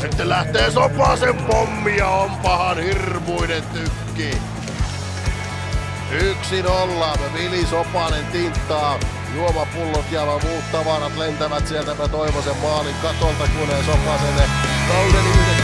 Sitten lähtee Sopasen pommi ja on pahan hirmuinen tykki. Yksi nolla, Vili Sopanen tinttaa. Juomapullot ja muut tavarat lentävät sieltä. Mä Toivosen maalin katolta, kun Sopaselle kauden